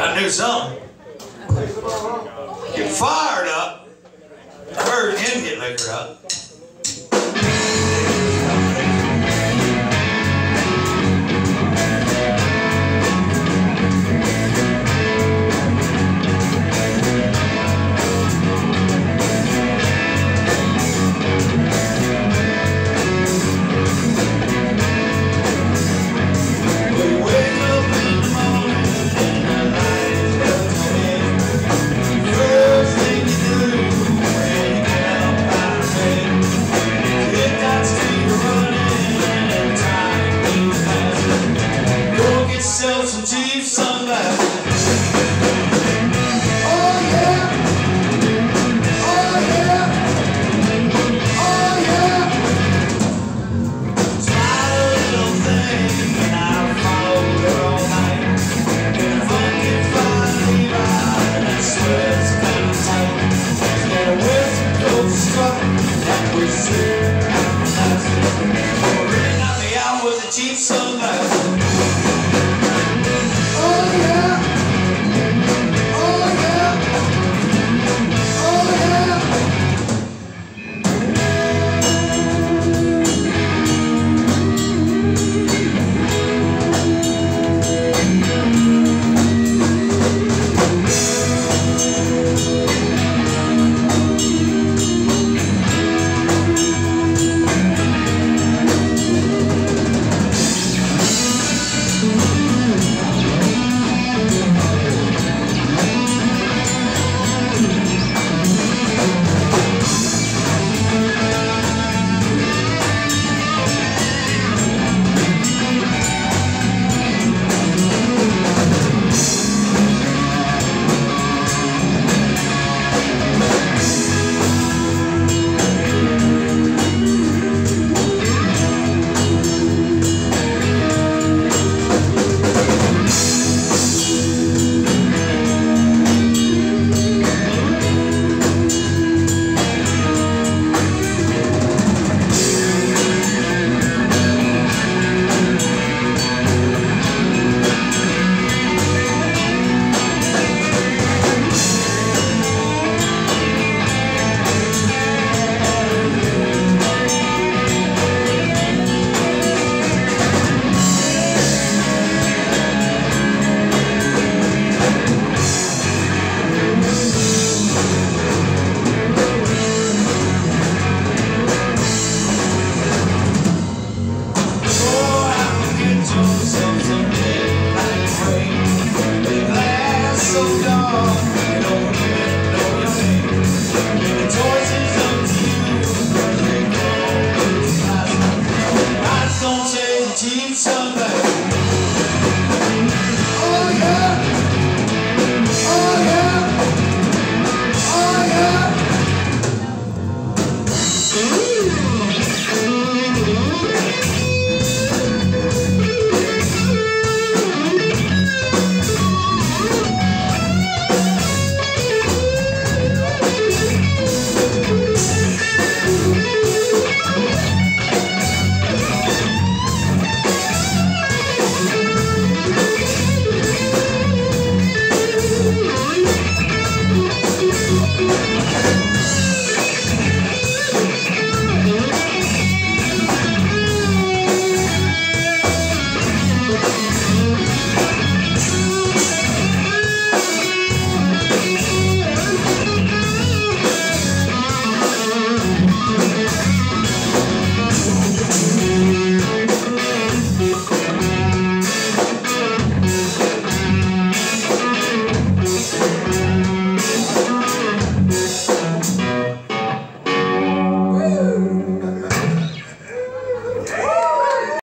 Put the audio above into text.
Gotta do something. Get fired up. I heard him get liquored up. that we see. 从前一车相。